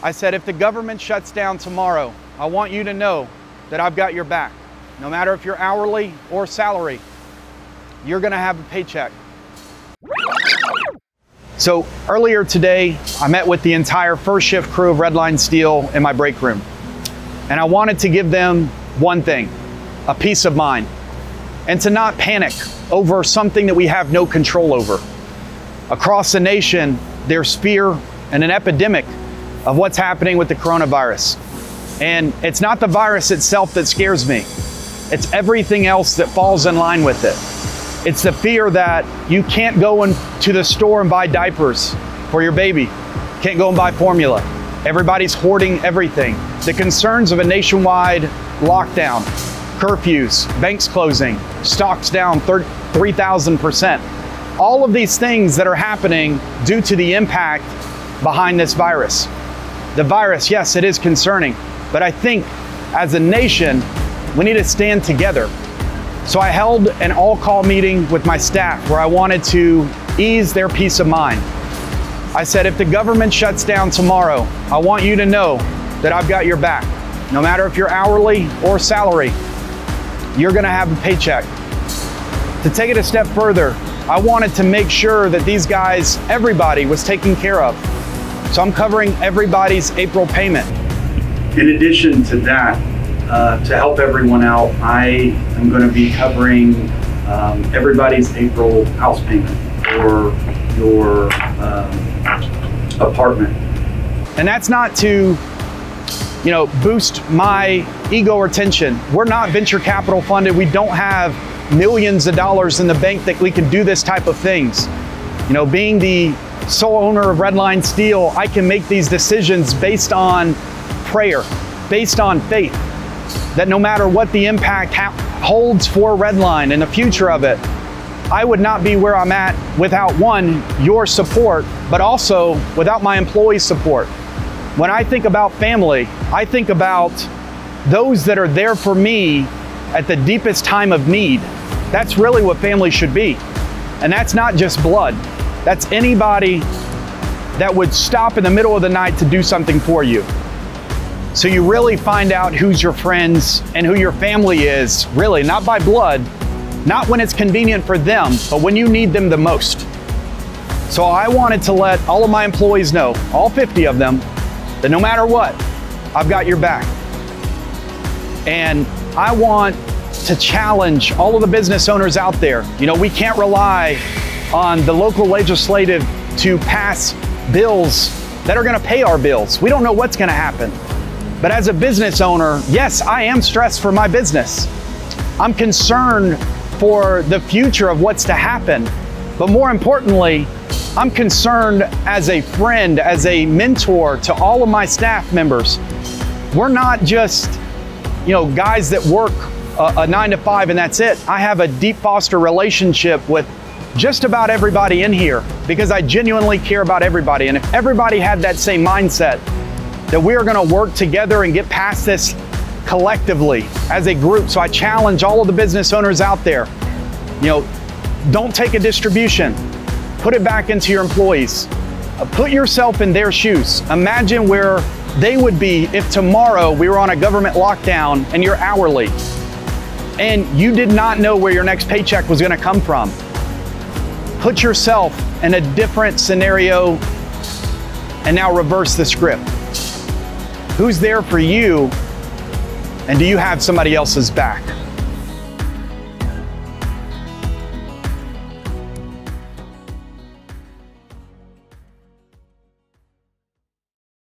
I said, if the government shuts down tomorrow, I want you to know that I've got your back. No matter if you're hourly or salary, you're gonna have a paycheck. So earlier today, I met with the entire first shift crew of Redline Steel in my break room. And I wanted to give them one thing, a peace of mind, and to not panic over something that we have no control over. Across the nation, there's fear and an epidemic of what's happening with the coronavirus. And it's not the virus itself that scares me. It's everything else that falls in line with it. It's the fear that you can't go into the store and buy diapers for your baby, can't go and buy formula. Everybody's hoarding everything. The concerns of a nationwide lockdown, curfews, banks closing, stocks down 3,000%. All of these things that are happening due to the impact behind this virus. The virus, yes, it is concerning, but I think as a nation, we need to stand together. So I held an all call meeting with my staff where I wanted to ease their peace of mind. I said, if the government shuts down tomorrow, I want you to know that I've got your back. No matter if you're hourly or salary, you're gonna have a paycheck. To take it a step further, I wanted to make sure that these guys, everybody was taken care of. So I'm covering everybody's April payment. In addition to that, uh, to help everyone out, I am going to be covering um, everybody's April house payment or your um, apartment. And that's not to, you know, boost my ego or tension. We're not venture capital funded. We don't have millions of dollars in the bank that we can do this type of things. You know, being the sole owner of Redline Steel, I can make these decisions based on prayer, based on faith that no matter what the impact holds for Redline and the future of it, I would not be where I'm at without one, your support, but also without my employees' support. When I think about family, I think about those that are there for me at the deepest time of need. That's really what family should be. And that's not just blood. That's anybody that would stop in the middle of the night to do something for you. So you really find out who's your friends and who your family is, really, not by blood, not when it's convenient for them, but when you need them the most. So I wanted to let all of my employees know, all 50 of them, that no matter what, I've got your back. And I want to challenge all of the business owners out there. You know, we can't rely on the local legislative to pass bills that are going to pay our bills. We don't know what's going to happen. But as a business owner, yes, I am stressed for my business. I'm concerned for the future of what's to happen. But more importantly, I'm concerned as a friend, as a mentor to all of my staff members. We're not just, you know, guys that work a, a nine to five and that's it. I have a deep foster relationship with just about everybody in here because I genuinely care about everybody. And if everybody had that same mindset, that we are going to work together and get past this collectively as a group. So I challenge all of the business owners out there, you know, don't take a distribution, put it back into your employees. Uh, put yourself in their shoes. Imagine where they would be if tomorrow we were on a government lockdown and you're hourly and you did not know where your next paycheck was going to come from. Put yourself in a different scenario and now reverse the script. Who's there for you? And do you have somebody else's back?